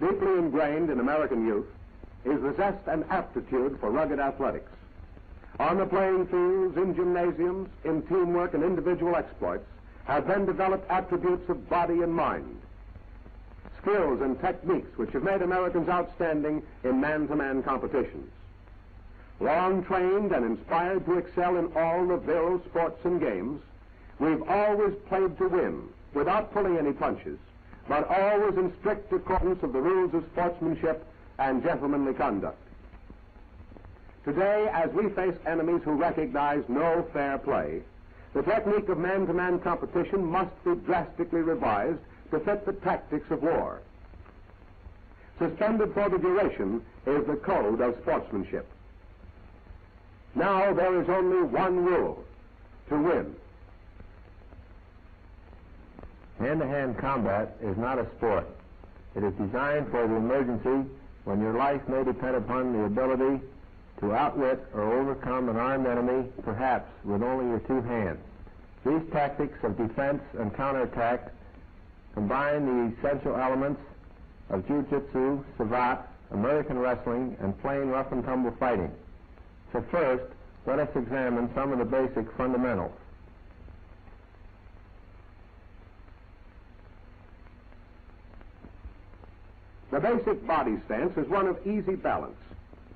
Deeply ingrained in American youth is the zest and aptitude for rugged athletics. On the playing fields, in gymnasiums, in teamwork and individual exploits have then developed attributes of body and mind. Skills and techniques which have made Americans outstanding in man-to-man competitions. Long trained and inspired to excel in all the virile sports and games, we've always played to win without pulling any punches, but always in strict accordance of the rules of sportsmanship and gentlemanly conduct. Today, as we face enemies who recognize no fair play, the technique of man-to-man competition must be drastically revised to fit the tactics of war. Suspended for the duration is the code of sportsmanship. Now there is only one rule, to win. Hand-to-hand combat is not a sport. It is designed for the emergency when your life may depend upon the ability to outwit or overcome an armed enemy, perhaps with only your two hands. These tactics of defense and counterattack combine the essential elements of jiu-jitsu, savate, American wrestling, and plain rough and tumble fighting. So first, let us examine some of the basic fundamentals. The basic body stance is one of easy balance,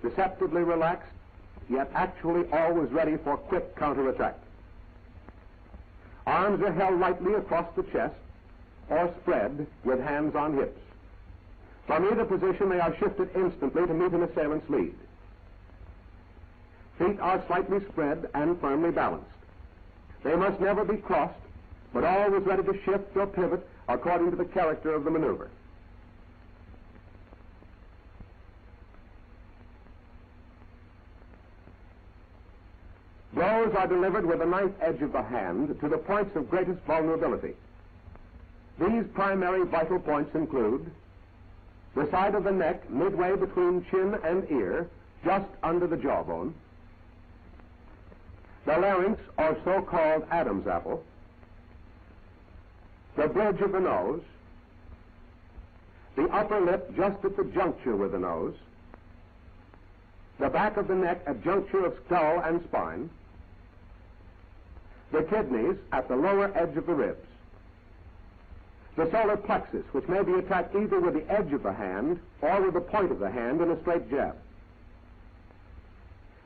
deceptively relaxed, yet actually always ready for quick counterattack. Arms are held lightly across the chest or spread with hands on hips. From either position, they are shifted instantly to meet an assailant's lead. Feet are slightly spread and firmly balanced. They must never be crossed, but always ready to shift or pivot according to the character of the maneuver. Blows are delivered with the knife edge of the hand to the points of greatest vulnerability. These primary vital points include the side of the neck midway between chin and ear, just under the jawbone, the larynx or so-called Adam's apple, the bridge of the nose, the upper lip just at the juncture with the nose, the back of the neck at juncture of skull and spine, kidneys at the lower edge of the ribs, the solar plexus, which may be attacked either with the edge of the hand or with the point of the hand in a straight jab.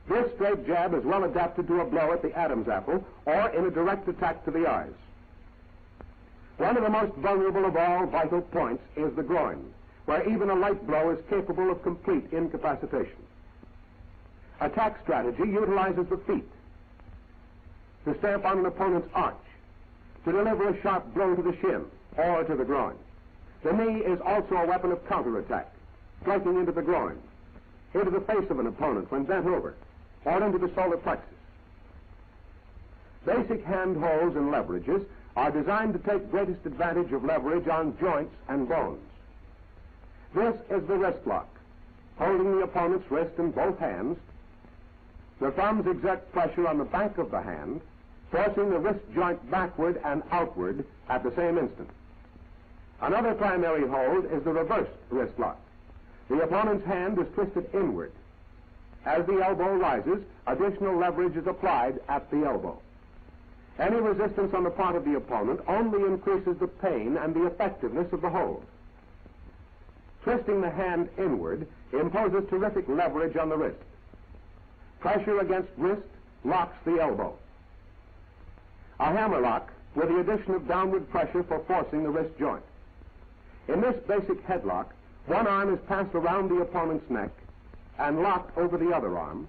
This straight jab is well adapted to a blow at the Adam's apple or in a direct attack to the eyes. One of the most vulnerable of all vital points is the groin, where even a light blow is capable of complete incapacitation. Attack strategy utilizes the feet to stamp on an opponent's arch, to deliver a sharp blow to the shin or to the groin. The knee is also a weapon of counterattack, striking into the groin, into the face of an opponent when bent over, or into the solar plexus. Basic hand holds and leverages are designed to take greatest advantage of leverage on joints and bones. This is the wrist lock, holding the opponent's wrist in both hands. The thumbs exert pressure on the back of the hand, forcing the wrist joint backward and outward at the same instant. Another primary hold is the reverse wrist lock. The opponent's hand is twisted inward. As the elbow rises, additional leverage is applied at the elbow. Any resistance on the part of the opponent only increases the pain and the effectiveness of the hold. Twisting the hand inward imposes terrific leverage on the wrist. Pressure against wrist locks the elbow. A hammer lock with the addition of downward pressure for forcing the wrist joint. In this basic headlock, one arm is passed around the opponent's neck and locked over the other arm,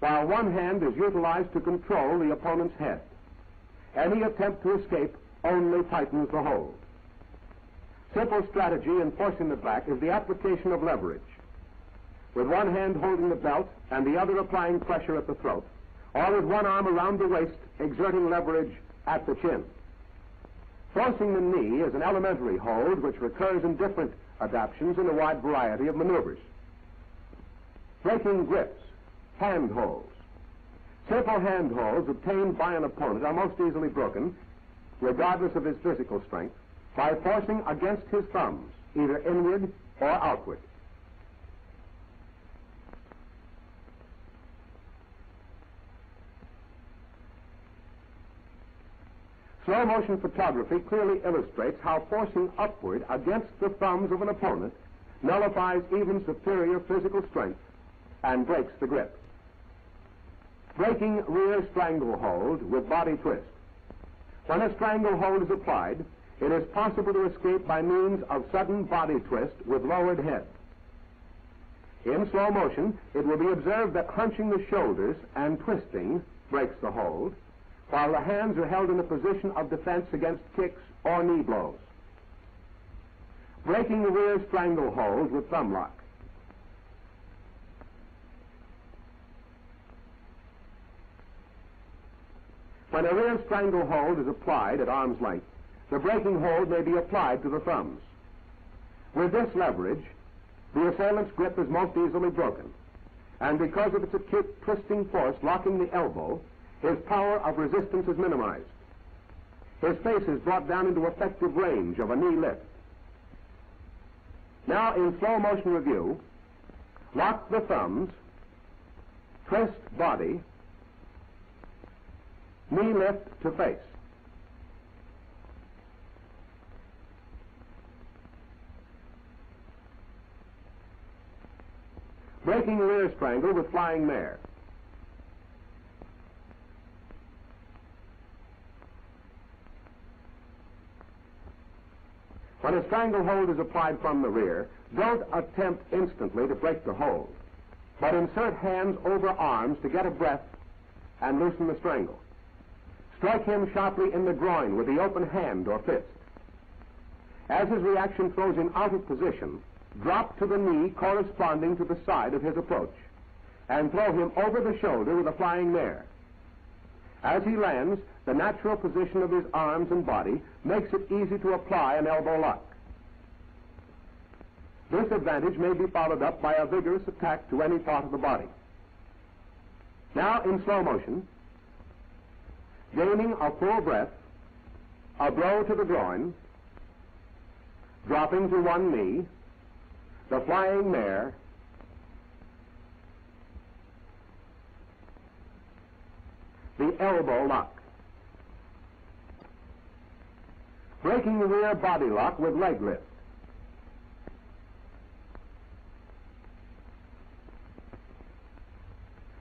while one hand is utilized to control the opponent's head. Any attempt to escape only tightens the hold. Simple strategy in forcing the back is the application of leverage. With one hand holding the belt and the other applying pressure at the throat, or with one arm around the waist exerting leverage at the chin. Forcing the knee is an elementary hold which recurs in different adaptations in a wide variety of maneuvers. Breaking grips, hand holds. Simple hand holds obtained by an opponent are most easily broken, regardless of his physical strength, by forcing against his thumbs, either inward or outward. Slow motion photography clearly illustrates how forcing upward against the thumbs of an opponent nullifies even superior physical strength and breaks the grip. Breaking rear stranglehold with body twist. When a stranglehold is applied, it is possible to escape by means of sudden body twist with lowered head. In slow motion, it will be observed that hunching the shoulders and twisting breaks the hold, while the hands are held in a position of defense against kicks or knee blows. Breaking the rear stranglehold with thumb lock. When a rear strangle hold is applied at arm's length, the breaking hold may be applied to the thumbs. With this leverage, the assailant's grip is most easily broken, and because of its acute twisting force locking the elbow, his power of resistance is minimized. His face is brought down into effective range of a knee lift. Now, in slow motion review, lock the thumbs, twist body, knee lift to face. Breaking rear strangle with flying mare. When a stranglehold is applied from the rear, don't attempt instantly to break the hold, but insert hands over arms to get a breath and loosen the strangle. Strike him sharply in the groin with the open hand or fist. As his reaction throws him out of position, drop to the knee corresponding to the side of his approach, and throw him over the shoulder with a flying mare. As he lands, the natural position of his arms and body makes it easy to apply an elbow lock. This advantage may be followed up by a vigorous attack to any part of the body. Now, in slow motion, gaining a full breath, a blow to the groin, dropping to one knee, the flying mare, the elbow lock. Breaking the rear body lock with leg lift.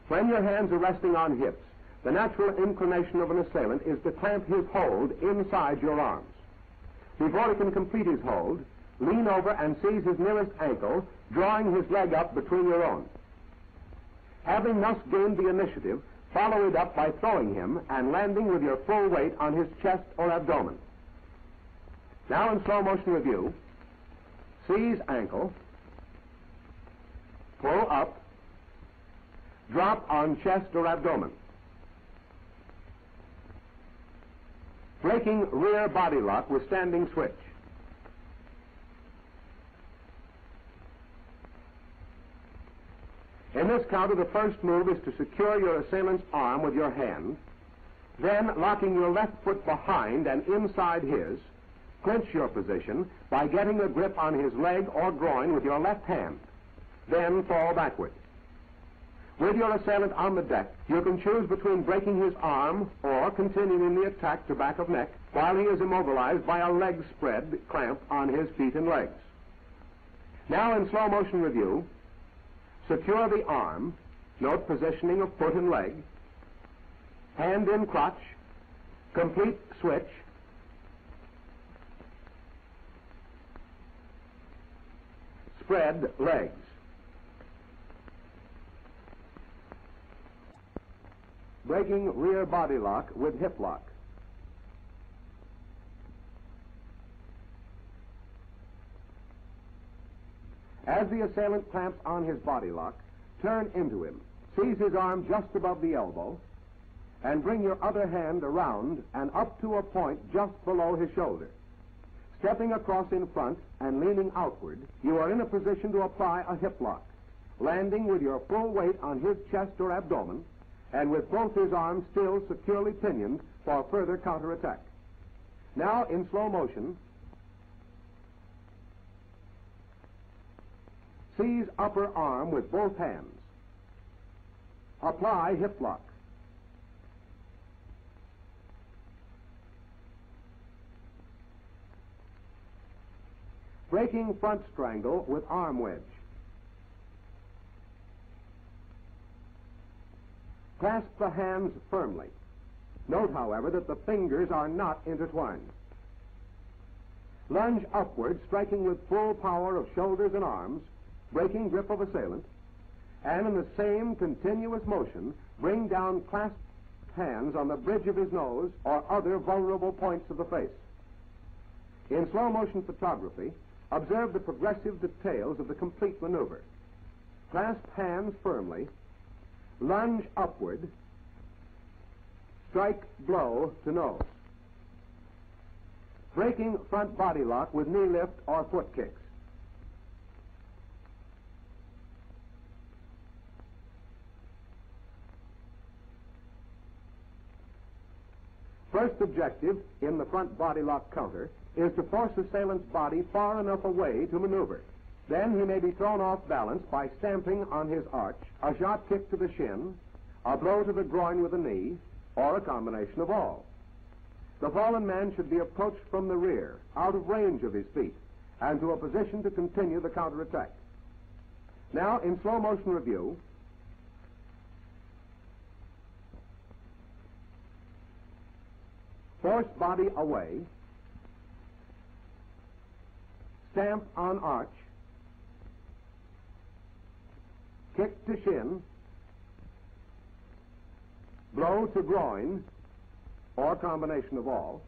When your hands are resting on hips, the natural inclination of an assailant is to clamp his hold inside your arms. Before he can complete his hold, lean over and seize his nearest ankle, drawing his leg up between your own. Having thus gained the initiative, follow it up by throwing him and landing with your full weight on his chest or abdomen. Now in slow motion review, seize ankle, pull up, drop on chest or abdomen. Flaking rear body lock with standing switch. In this counter, the first move is to secure your assailant's arm with your hand. Then, locking your left foot behind and inside his, clinch your position by getting a grip on his leg or groin with your left hand. Then fall backward. With your assailant on the deck, you can choose between breaking his arm or continuing the attack to back of neck while he is immobilized by a leg spread clamp on his feet and legs. Now, in slow motion review, secure the arm, note positioning of foot and leg, hand in crotch, complete switch, spread legs. Breaking rear body lock with hip lock. As the assailant clamps on his body lock, turn into him. Seize his arm just above the elbow and bring your other hand around and up to a point just below his shoulder. Stepping across in front and leaning outward, you are in a position to apply a hip lock, landing with your full weight on his chest or abdomen and with both his arms still securely pinioned for further counterattack. Now, in slow motion, seize upper arm with both hands. Apply hip lock. Breaking front strangle with arm wedge. Clasp the hands firmly. Note, however, that the fingers are not intertwined. Lunge upward, striking with full power of shoulders and arms, breaking grip of assailant, and in the same continuous motion, bring down clasped hands on the bridge of his nose or other vulnerable points of the face. In slow motion photography, observe the progressive details of the complete maneuver. Clasp hands firmly, lunge upward, strike blow to nose. Breaking front body lock with knee lift or foot kicks. First objective in the front body lock counter is to force the assailant's body far enough away to maneuver. Then he may be thrown off balance by stamping on his arch, a shot kick to the shin, a blow to the groin with a knee, or a combination of all. The fallen man should be approached from the rear, out of range of his feet, and to a position to continue the counterattack. Now, in slow motion review, force body away, stamp on arch, kick to shin, blow to groin, or combination of all.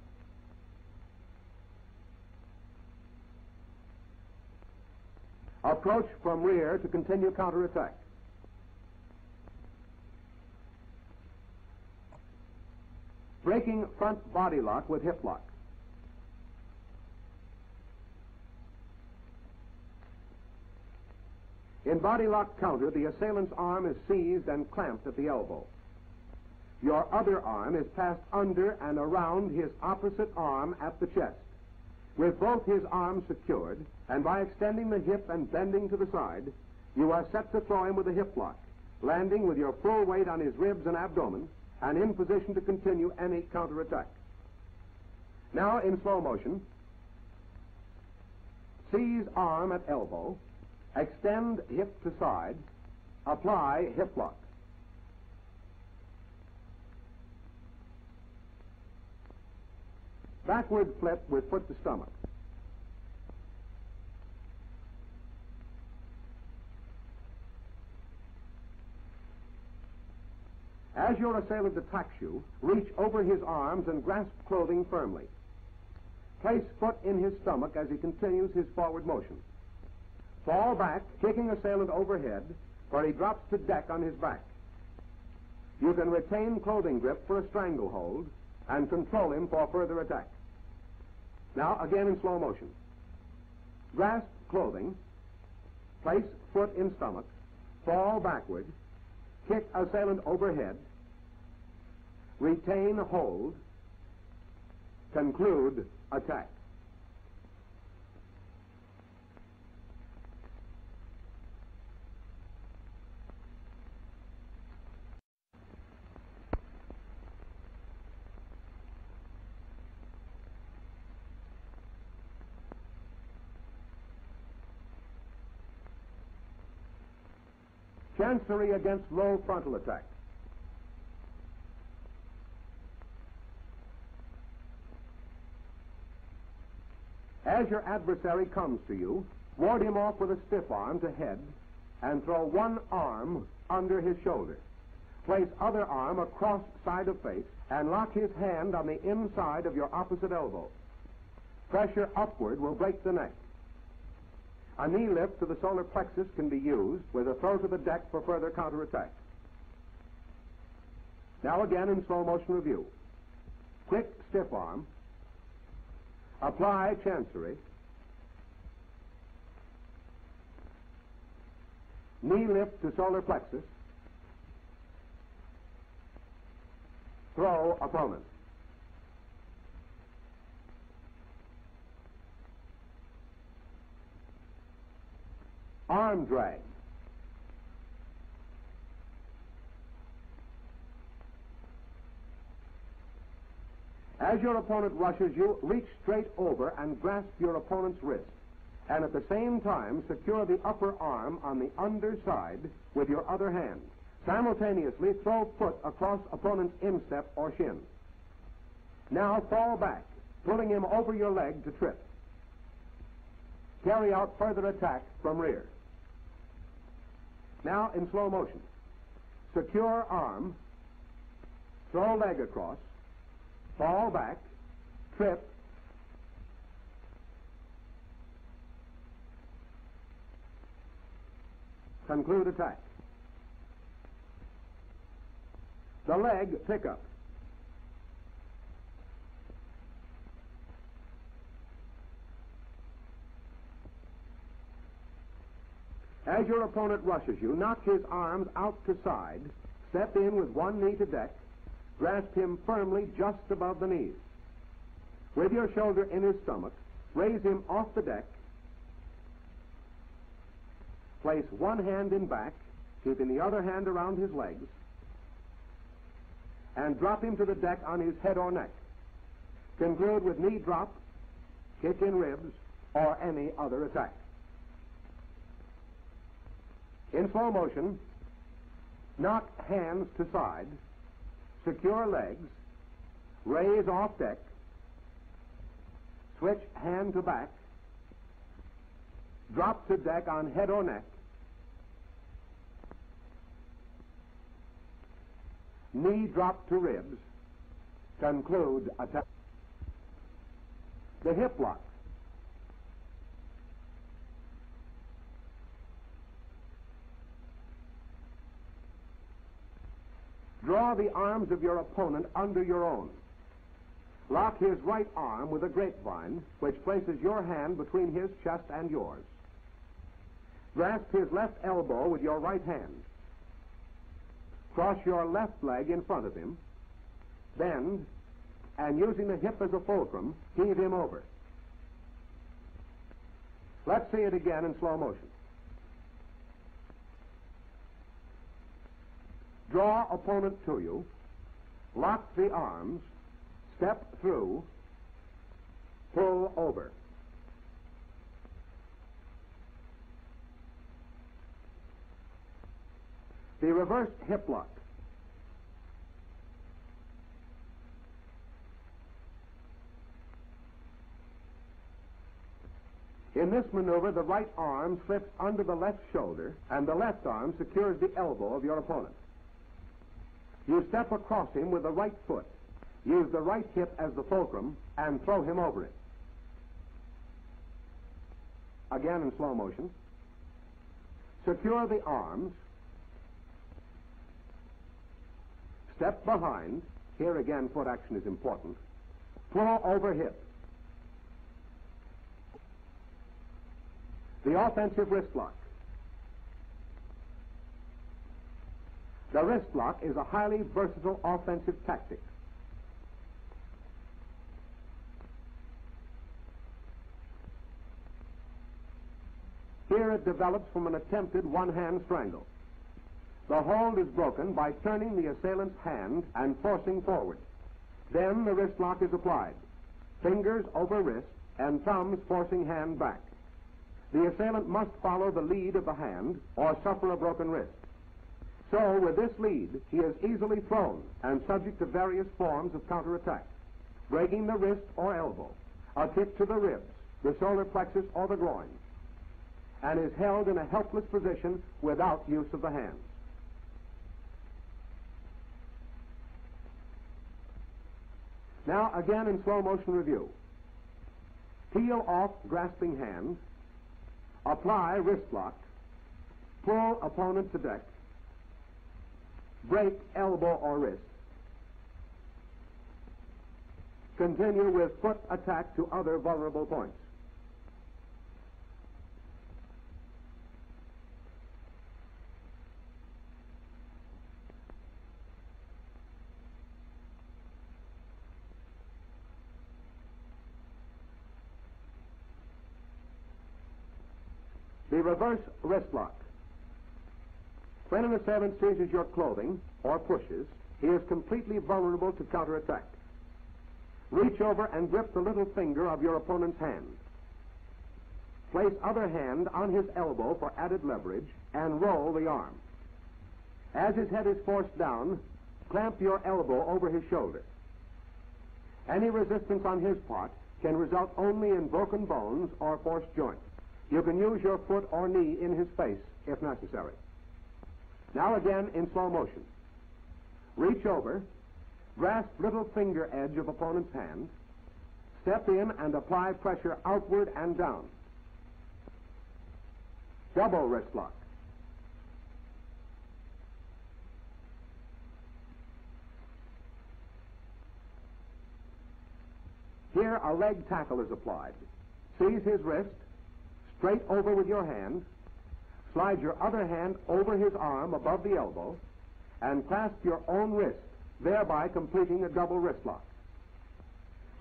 Approach from rear to continue counterattack. Breaking front body lock with hip lock. In body lock counter, the assailant's arm is seized and clamped at the elbow. Your other arm is passed under and around his opposite arm at the chest. With both his arms secured, and by extending the hip and bending to the side, you are set to throw him with a hip lock, landing with your full weight on his ribs and abdomen, and in position to continue any counterattack. Now, in slow motion, seize arm at elbow, extend hip to side, apply hip lock. Backward flip with foot to stomach. As your assailant attacks you, reach over his arms and grasp clothing firmly. Place foot in his stomach as he continues his forward motion. Fall back, kicking assailant overhead, where he drops to deck on his back. You can retain clothing grip for a stranglehold and control him for further attack. Now, again in slow motion. Grasp clothing, place foot in stomach, fall backward, kick assailant overhead, retain hold, conclude attack. Chancery against low frontal attack. As your adversary comes to you, ward him off with a stiff arm to head and throw one arm under his shoulder. Place other arm across side of face and lock his hand on the inside of your opposite elbow. Pressure upward will break the neck. A knee lift to the solar plexus can be used with a throw to the deck for further counterattack. Now again in slow motion review. Quick stiff arm. Apply chancery. Knee lift to solar plexus. Throw opponent. Arm drag. As your opponent rushes you, reach straight over and grasp your opponent's wrist. And at the same time, secure the upper arm on the underside with your other hand. Simultaneously, throw foot across opponent's instep or shin. Now fall back, pulling him over your leg to trip. Carry out further attack from rear. Now in slow motion. Secure arm, throw leg across, fall back, trip, conclude attack. The leg pickup. As your opponent rushes you, knock his arms out to side, step in with one knee to deck, grasp him firmly just above the knees. With your shoulder in his stomach, raise him off the deck, place one hand in back, keeping the other hand around his legs, and drop him to the deck on his head or neck. Conclude with knee drop, kick in ribs, or any other attack. In slow motion, knock hands to side, secure legs, raise off deck, switch hand to back, drop to deck on head or neck, knee drop to ribs, conclude attack. The hip lock. Draw the arms of your opponent under your own. Lock his right arm with a grapevine, which places your hand between his chest and yours. Grasp his left elbow with your right hand. Cross your left leg in front of him. Bend, and using the hip as a fulcrum, heave him over. Let's see it again in slow motion. Draw opponent to you, lock the arms, step through, pull over. The reversed hip lock. In this maneuver, the right arm slips under the left shoulder, and the left arm secures the elbow of your opponent. You step across him with the right foot, use the right hip as the fulcrum, and throw him over it. Again in slow motion. Secure the arms. Step behind. Here again, foot action is important. Pull over hip. The offensive wrist lock. The wrist lock is a highly versatile offensive tactic. Here it develops from an attempted one-hand strangle. The hold is broken by turning the assailant's hand and forcing forward. Then the wrist lock is applied. Fingers over wrist and thumbs forcing hand back. The assailant must follow the lead of the hand or suffer a broken wrist. So, with this lead, he is easily thrown and subject to various forms of counterattack. Breaking the wrist or elbow, a kick to the ribs, the solar plexus, or the groin, and is held in a helpless position without use of the hands. Now, again in slow motion review. Peel off grasping hand, apply wrist lock, pull opponent to deck, break elbow or wrist. Continue with foot attack to other vulnerable points. The reverse wrist lock. When an assailant seizes your clothing or pushes, he is completely vulnerable to counterattack. Reach over and grip the little finger of your opponent's hand. Place other hand on his elbow for added leverage and roll the arm. As his head is forced down, clamp your elbow over his shoulder. Any resistance on his part can result only in broken bones or forced joints. You can use your foot or knee in his face if necessary. Now again in slow motion. Reach over, grasp little finger edge of opponent's hand, step in and apply pressure outward and down. Double wrist lock. Here a leg tackle is applied. Seize his wrist, straight over with your hand, slide your other hand over his arm above the elbow, and clasp your own wrist, thereby completing a double wrist lock.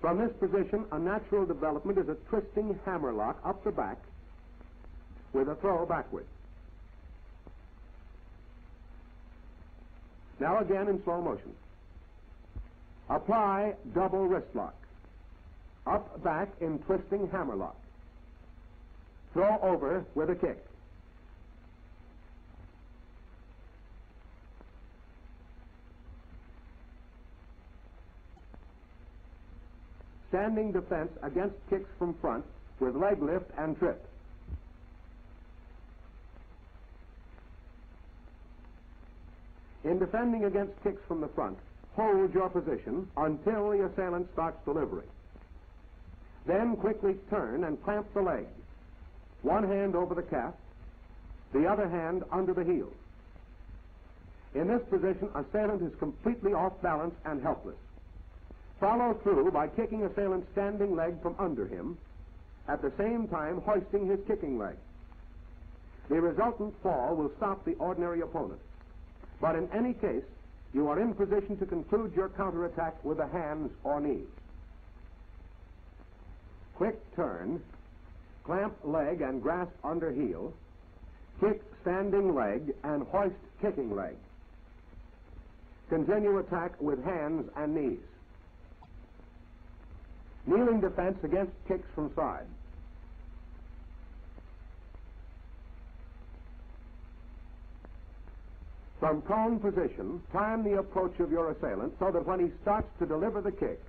From this position, a natural development is a twisting hammer lock up the back with a throw backward. Now again in slow motion. Apply double wrist lock. Up back in twisting hammer lock. Throw over with a kick. Standing defense against kicks from front with leg lift and trip. In defending against kicks from the front, hold your position until the assailant starts delivery. Then quickly turn and clamp the leg. One hand over the calf, the other hand under the heel. In this position, assailant is completely off balance and helpless. Follow through by kicking assailant's standing leg from under him, at the same time hoisting his kicking leg. The resultant fall will stop the ordinary opponent. But in any case, you are in position to conclude your counterattack with the hands or knees. Quick turn, clamp leg and grasp under heel, kick standing leg and hoist kicking leg. Continue attack with hands and knees. Kneeling defense against kicks from side. From prone position, time the approach of your assailant so that when he starts to deliver the kick,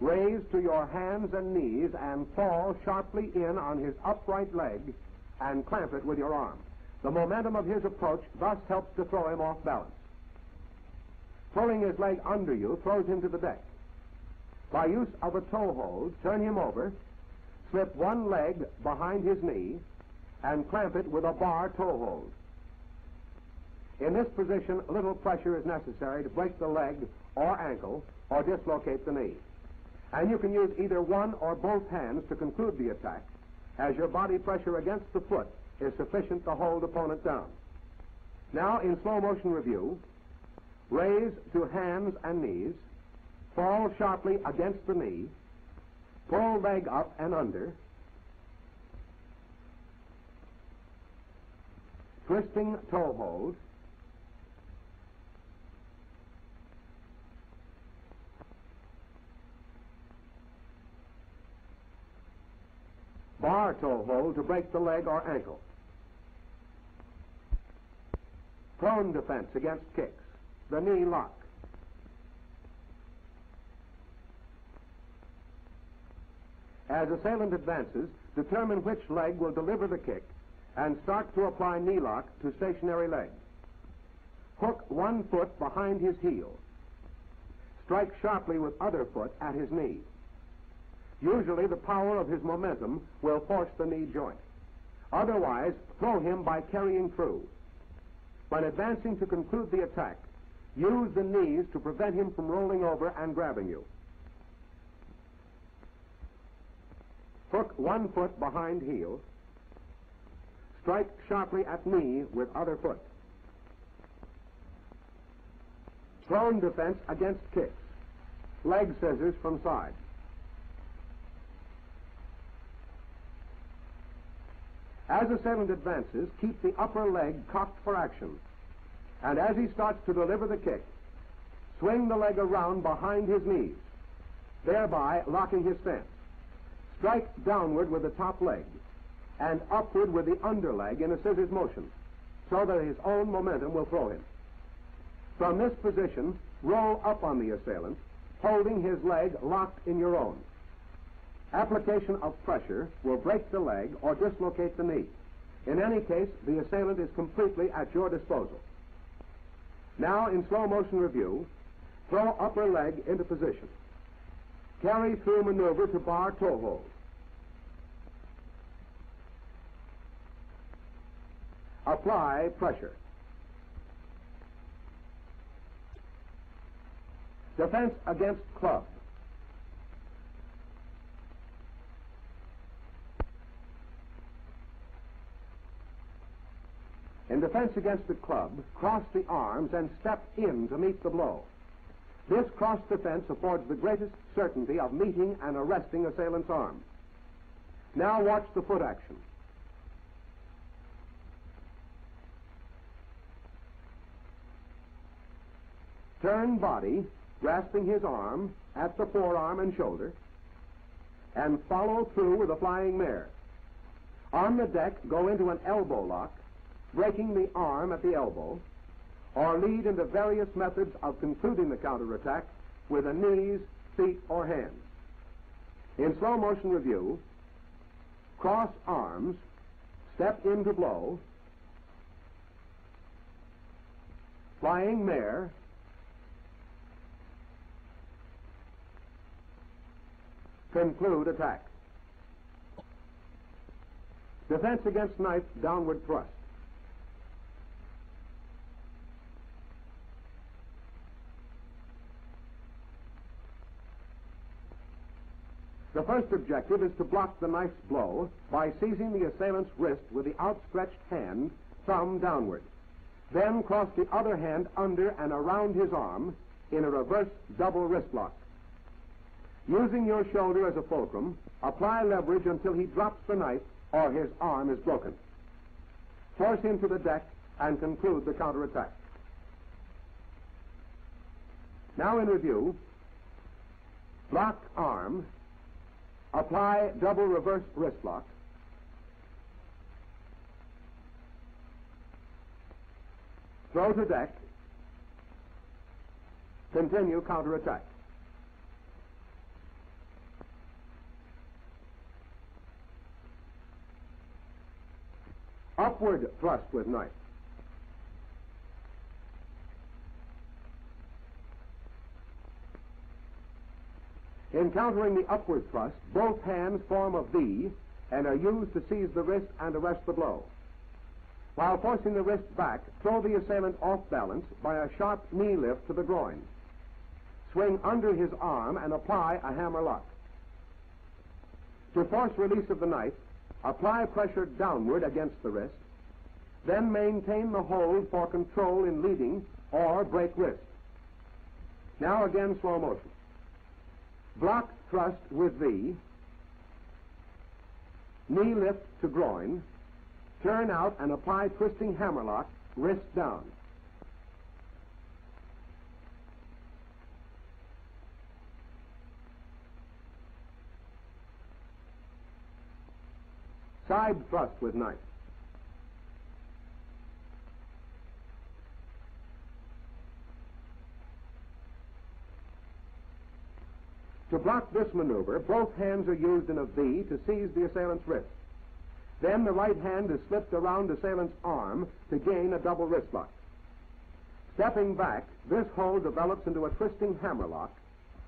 raise to your hands and knees and fall sharply in on his upright leg and clamp it with your arm. The momentum of his approach thus helps to throw him off balance. Pulling his leg under you throws him to the deck. By use of a toe hold, turn him over, slip one leg behind his knee, and clamp it with a bar toe hold. In this position, little pressure is necessary to break the leg or ankle or dislocate the knee. And you can use either one or both hands to conclude the attack, as your body pressure against the foot is sufficient to hold opponent down. Now, in slow motion review, raise to hands and knees, fall sharply against the knee, pull leg up and under, twisting toe hold, bar toe hold to break the leg or ankle. Prone defense against kicks, the knee lock. As assailant advances, determine which leg will deliver the kick and start to apply knee lock to stationary leg. Hook one foot behind his heel. Strike sharply with other foot at his knee. Usually the power of his momentum will force the knee joint. Otherwise, throw him by carrying through. When advancing to conclude the attack, use the knees to prevent him from rolling over and grabbing you. Hook one foot behind heel. Strike sharply at knee with other foot. Prone defense against kicks. Leg scissors from side. As assailant advances, keep the upper leg cocked for action. And as he starts to deliver the kick, swing the leg around behind his knees, thereby locking his stance. Strike downward with the top leg and upward with the under leg in a scissors motion so that his own momentum will throw him. From this position, roll up on the assailant, holding his leg locked in your own. Application of pressure will break the leg or dislocate the knee. In any case, the assailant is completely at your disposal. Now, in slow motion review, throw upper leg into position. Carry through maneuver to bar toe hold. Apply pressure. Defense against club. In defense against the club, cross the arms and step in to meet the blow. This cross defense affords the greatest certainty of meeting and arresting assailant's arm. Now watch the foot action. Turn body, grasping his arm at the forearm and shoulder, and follow through with a flying mare. On the deck, go into an elbow lock, breaking the arm at the elbow, or lead into various methods of concluding the counterattack with the knees, feet, or hands. In slow motion review, cross arms, step into blow, flying mare, conclude attack. Defense against knife downward thrust. The first objective is to block the knife's blow by seizing the assailant's wrist with the outstretched hand, thumb downward. Then cross the other hand under and around his arm in a reverse double wrist lock. Using your shoulder as a fulcrum, apply leverage until he drops the knife or his arm is broken. Force him to the deck and conclude the counterattack. Now in review, lock arm, apply double reverse wrist lock, throw to deck, continue counterattack. Upward thrust with knife. In countering the upward thrust, both hands form a V and are used to seize the wrist and arrest the blow. While forcing the wrist back, throw the assailant off balance by a sharp knee lift to the groin. Swing under his arm and apply a hammer lock. To force release of the knife, apply pressure downward against the wrist, then maintain the hold for control in leading or break wrist. Now again slow motion. Block thrust with V, knee lift to groin, turn out and apply twisting hammerlock, wrist down. Side thrust with knife. To block this maneuver, both hands are used in a V to seize the assailant's wrist. Then the right hand is slipped around the assailant's arm to gain a double wrist lock. Stepping back, this hold develops into a twisting hammerlock,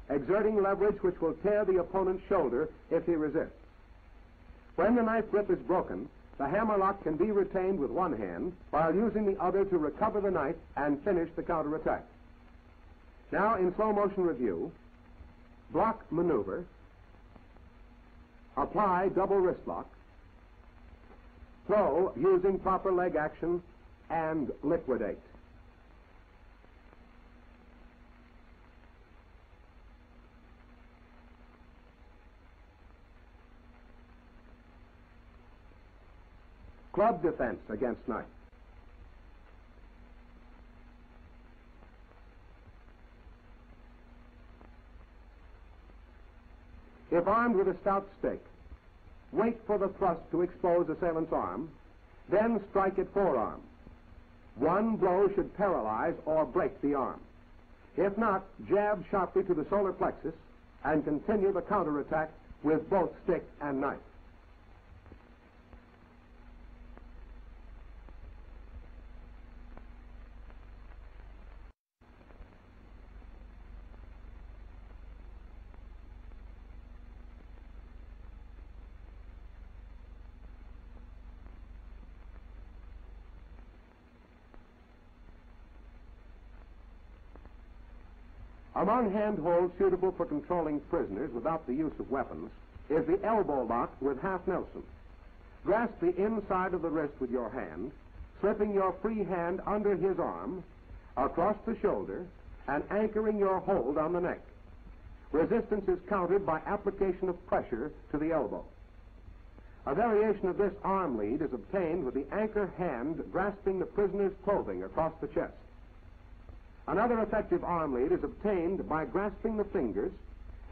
exerting leverage which will tear the opponent's shoulder if he resists. When the knife grip is broken, the hammerlock can be retained with one hand while using the other to recover the knife and finish the counterattack. Now, in slow motion review, block maneuver, Apply double wrist lock. Throw using proper leg action and liquidate. Club defense against knife. If armed with a stout stick, wait for the thrust to expose assailant's arm, then strike at forearm. One blow should paralyze or break the arm. If not, jab sharply to the solar plexus and continue the counterattack with both stick and knife. Among handholds suitable for controlling prisoners without the use of weapons is the elbow lock with half Nelson. Grasp the inside of the wrist with your hand, slipping your free hand under his arm, across the shoulder, and anchoring your hold on the neck. Resistance is countered by application of pressure to the elbow. A variation of this arm lead is obtained with the anchor hand grasping the prisoner's clothing across the chest. Another effective arm lead is obtained by grasping the fingers,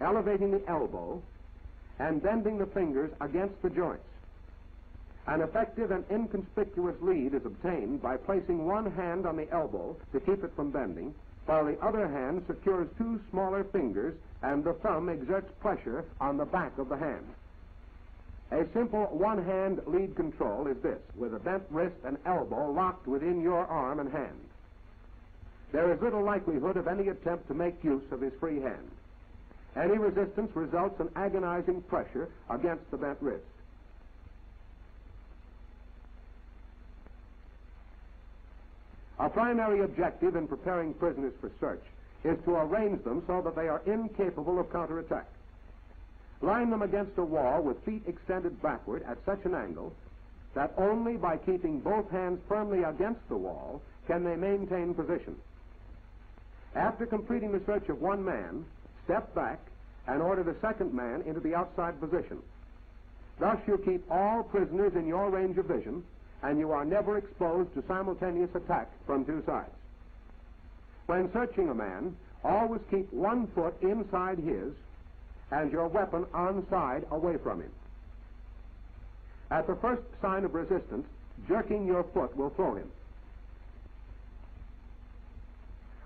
elevating the elbow, and bending the fingers against the joints. An effective and inconspicuous lead is obtained by placing one hand on the elbow to keep it from bending, while the other hand secures two smaller fingers and the thumb exerts pressure on the back of the hand. A simple one-hand lead control is this, with a bent wrist and elbow locked within your arm and hand. There is little likelihood of any attempt to make use of his free hand. Any resistance results in agonizing pressure against the bent wrist. Our primary objective in preparing prisoners for search is to arrange them so that they are incapable of counterattack. Line them against a wall with feet extended backward at such an angle that only by keeping both hands firmly against the wall can they maintain position. After completing the search of one man, step back and order the second man into the outside position. Thus you keep all prisoners in your range of vision and you are never exposed to simultaneous attack from two sides. When searching a man, always keep one foot inside his and your weapon on side away from him. At the first sign of resistance, jerking your foot will throw him.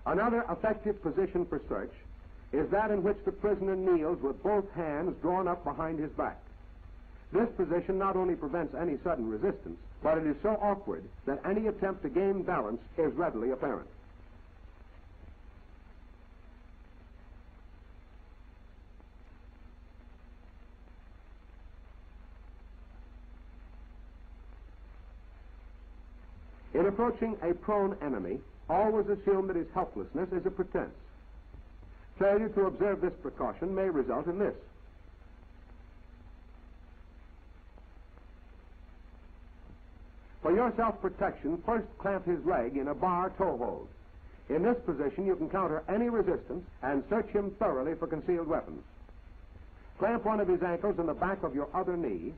Another effective position for search is that in which the prisoner kneels with both hands drawn up behind his back. This position not only prevents any sudden resistance, but it is so awkward that any attempt to gain balance is readily apparent. In approaching a prone enemy, always assume that his helplessness is a pretense. Failure to observe this precaution may result in this. For your self-protection, first clamp his leg in a bar toe hold. In this position, you can counter any resistance and search him thoroughly for concealed weapons. Clamp one of his ankles in the back of your other knee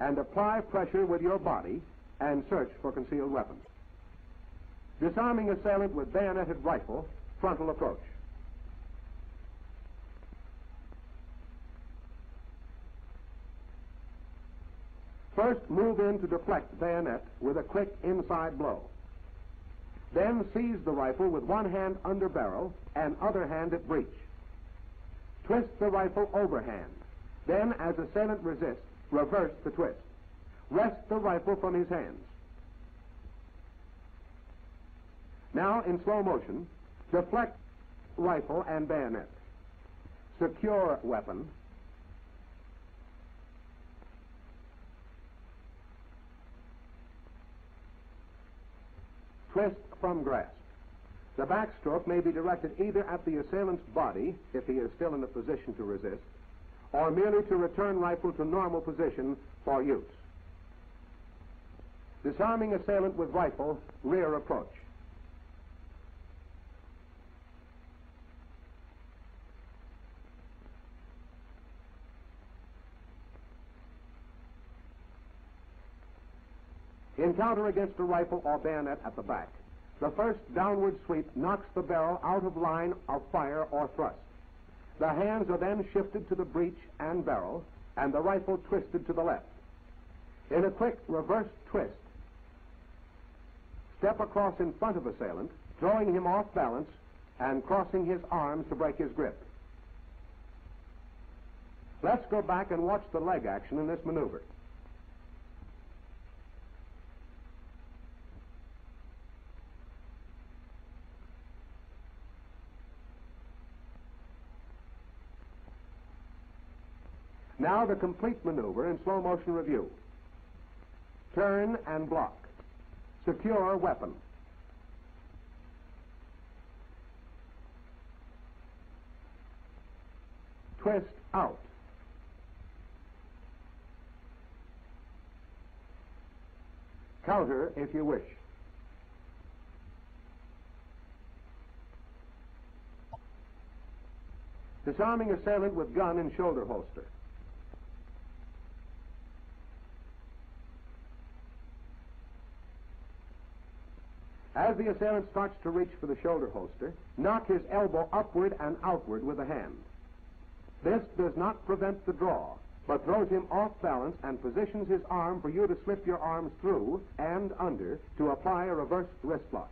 and apply pressure with your body and search for concealed weapons. Disarming assailant with bayoneted rifle, frontal approach. First, move in to deflect bayonet with a quick inside blow. Then seize the rifle with one hand under barrel and other hand at breech. Twist the rifle overhand. Then, as assailant resists, reverse the twist. Wrest the rifle from his hands. Now, in slow motion, deflect rifle and bayonet. Secure weapon. Twist from grasp. The backstroke may be directed either at the assailant's body, if he is still in a position to resist, or merely to return rifle to normal position for use. Disarming assailant with rifle, rear approach. Encounter against a rifle or bayonet at the back. The first downward sweep knocks the barrel out of line of fire or thrust. The hands are then shifted to the breech and barrel, and the rifle twisted to the left. In a quick reverse twist, step across in front of assailant, throwing him off balance and crossing his arms to break his grip. Let's go back and watch the leg action in this maneuver. Now the complete maneuver in slow motion review. Turn and block. Secure weapon. Twist out. Counter if you wish. Disarming assailant with gun and shoulder holster. As the assailant starts to reach for the shoulder holster, knock his elbow upward and outward with the hand. This does not prevent the draw, but throws him off balance and positions his arm for you to slip your arms through and under to apply a reverse wrist lock.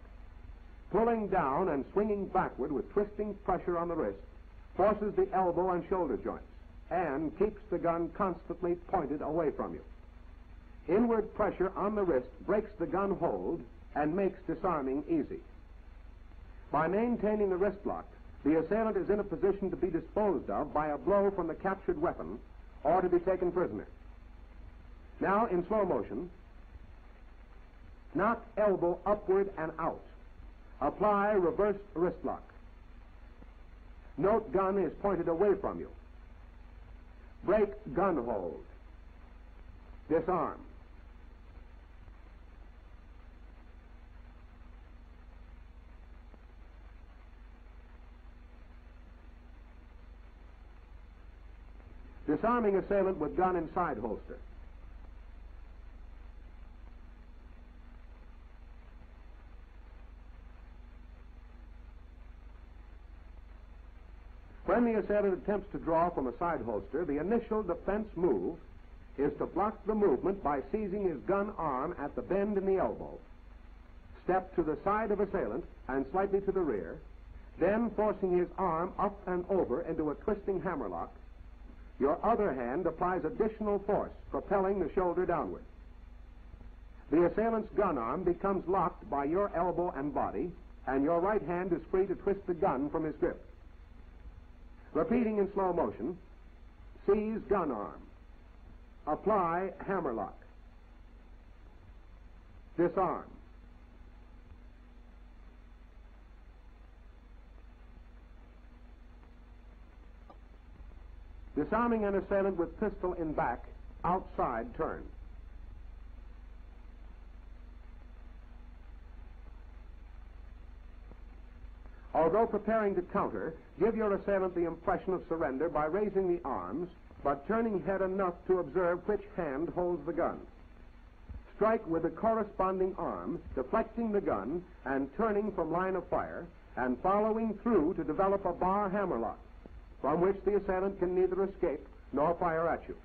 Pulling down and swinging backward with twisting pressure on the wrist forces the elbow and shoulder joints and keeps the gun constantly pointed away from you. Inward pressure on the wrist breaks the gun hold and makes disarming easy. By maintaining the wrist lock, the assailant is in a position to be disposed of by a blow from the captured weapon or to be taken prisoner. Now, in slow motion, knock elbow upward and out. Apply reverse wrist lock. Note gun is pointed away from you. Break gun hold. Disarm. Disarming assailant with gun and side holster. When the assailant attempts to draw from a side holster, the initial defense move is to block the movement by seizing his gun arm at the bend in the elbow. Step to the side of assailant and slightly to the rear, then forcing his arm up and over into a twisting hammerlock your other hand applies additional force, propelling the shoulder downward. The assailant's gun arm becomes locked by your elbow and body, and your right hand is free to twist the gun from his grip. Repeating in slow motion, seize gun arm. Apply hammerlock. Disarm. Disarming an assailant with pistol in back, outside turn. Although preparing to counter, give your assailant the impression of surrender by raising the arms, but turning head enough to observe which hand holds the gun. Strike with the corresponding arm, deflecting the gun and turning from line of fire, and following through to develop a bar hammerlock from which the assailant can neither escape nor fire at you.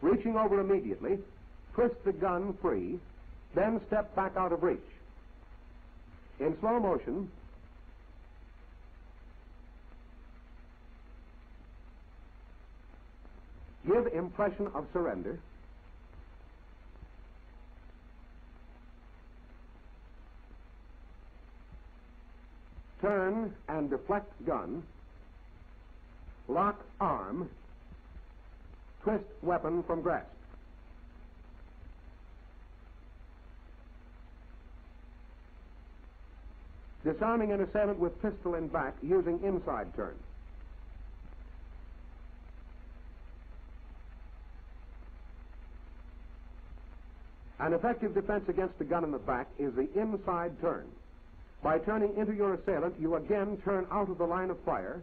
Reaching over immediately, twist the gun free, then step back out of reach. In slow motion, give impression of surrender. Turn and deflect gun Lock arm. Twist weapon from grasp. Disarming an assailant with pistol in back using inside turn. An effective defense against a gun in the back is the inside turn. By turning into your assailant, you again turn out of the line of fire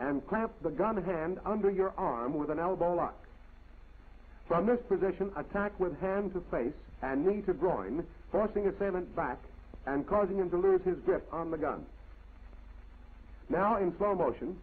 and clamp the gun hand under your arm with an elbow lock. From this position, attack with hand to face and knee to groin, forcing assailant back and causing him to lose his grip on the gun. Now, in slow motion,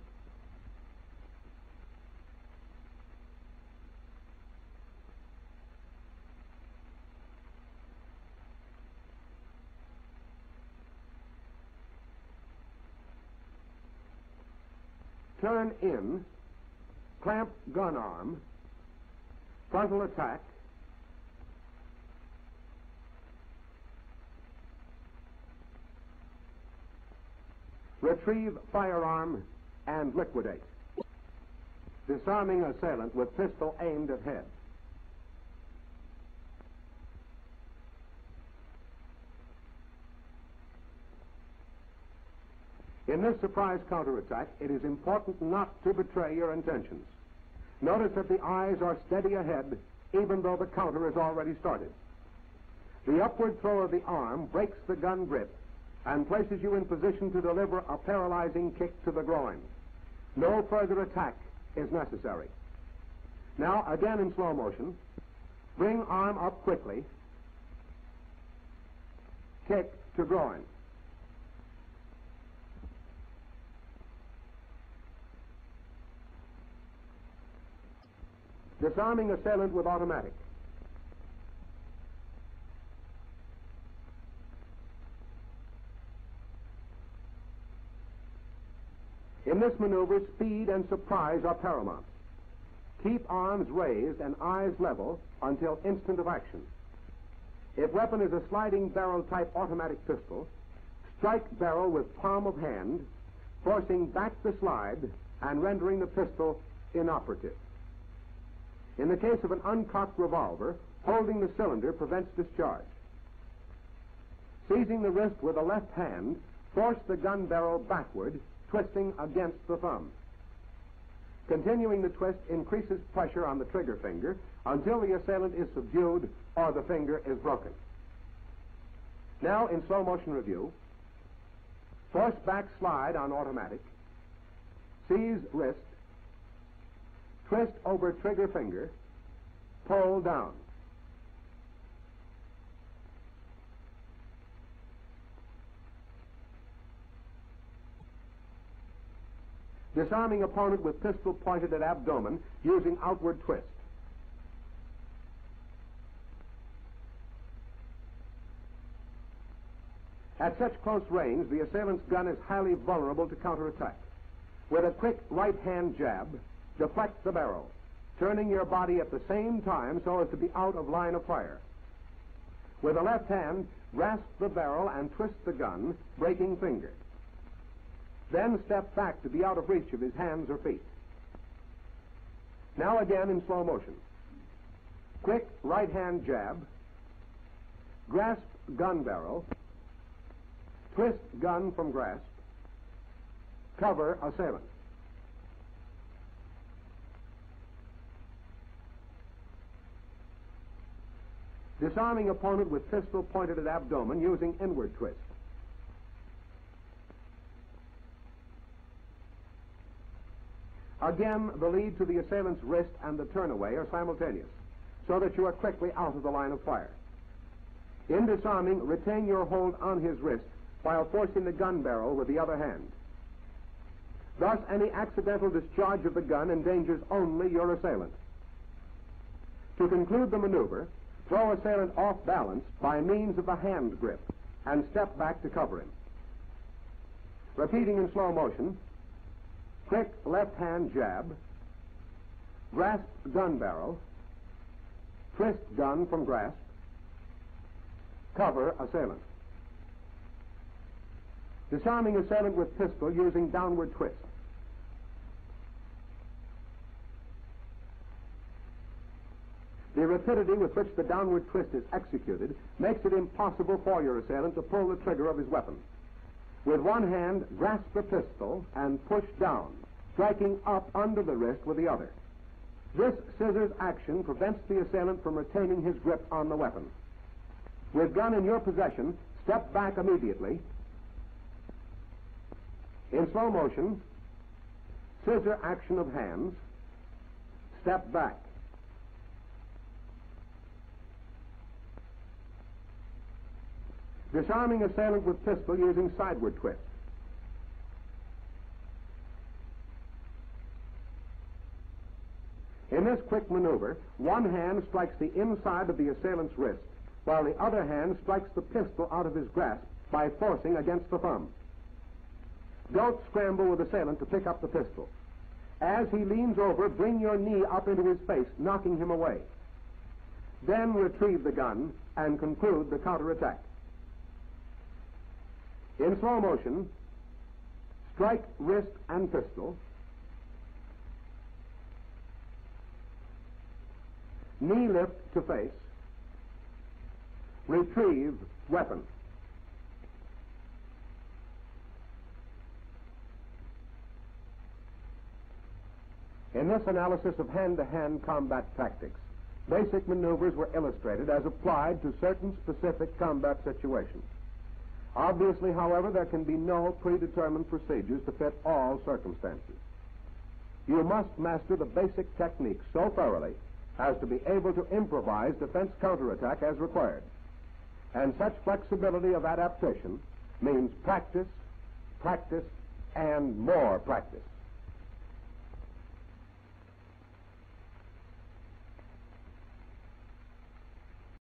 turn in, clamp gun arm, frontal attack, retrieve firearm, and liquidate. Disarming assailant with pistol aimed at head. In this surprise counterattack, it is important not to betray your intentions. Notice that the eyes are steady ahead, even though the counter is already started. The upward throw of the arm breaks the gun grip and places you in position to deliver a paralyzing kick to the groin. No further attack is necessary. Now, again in slow motion, bring arm up quickly, kick to groin. Disarming assailant with automatic. In this maneuver, speed and surprise are paramount. Keep arms raised and eyes level until instant of action. If weapon is a sliding barrel type automatic pistol, strike barrel with palm of hand, forcing back the slide and rendering the pistol inoperative. In the case of an uncocked revolver, holding the cylinder prevents discharge. Seizing the wrist with the left hand, force the gun barrel backward, twisting against the thumb. Continuing the twist increases pressure on the trigger finger until the assailant is subdued or the finger is broken. Now, in slow motion review, force back slide on automatic, seize wrist, twist over trigger finger, pull down. Disarming opponent with pistol pointed at abdomen using outward twist. At such close range, the assailant's gun is highly vulnerable to counterattack. With a quick right hand jab, deflect the barrel, turning your body at the same time so as to be out of line of fire. With the left hand, grasp the barrel and twist the gun, breaking finger. Then step back to be out of reach of his hands or feet. Now again in slow motion. Quick right hand jab, grasp gun barrel, twist gun from grasp, cover assailant. Disarming opponent with pistol pointed at abdomen using inward twist. Again, the lead to the assailant's wrist and the turnaway are simultaneous, so that you are quickly out of the line of fire. In disarming, retain your hold on his wrist while forcing the gun barrel with the other hand. Thus, any accidental discharge of the gun endangers only your assailant. To conclude the maneuver, throw assailant off balance by means of the hand grip and step back to cover him. Repeating in slow motion, quick left hand jab, grasp gun barrel, twist gun from grasp, cover assailant. Disarming assailant with pistol using downward twist. The rapidity with which the downward twist is executed makes it impossible for your assailant to pull the trigger of his weapon. With one hand, grasp the pistol and push down, striking up under the wrist with the other. This scissors action prevents the assailant from retaining his grip on the weapon. With gun in your possession, step back immediately. In slow motion, scissor action of hands, step back. Disarming assailant with pistol using sideward twist. In this quick maneuver, one hand strikes the inside of the assailant's wrist, while the other hand strikes the pistol out of his grasp by forcing against the thumb. Don't scramble with assailant to pick up the pistol. As he leans over, bring your knee up into his face, knocking him away. Then retrieve the gun and conclude the counterattack. In slow motion, strike wrist and pistol. Knee lift to face. Retrieve weapon. In this analysis of hand-to-hand combat tactics, basic maneuvers were illustrated as applied to certain specific combat situations. Obviously, however, there can be no predetermined procedures to fit all circumstances. You must master the basic techniques so thoroughly as to be able to improvise defense counterattack as required. And such flexibility of adaptation means practice, practice, and more practice.